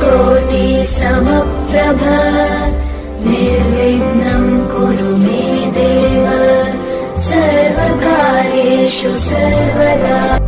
कोटि समप्रभ निर्विघ्नम् कुरु मे देव। सर्वकार्येषु सर्वदा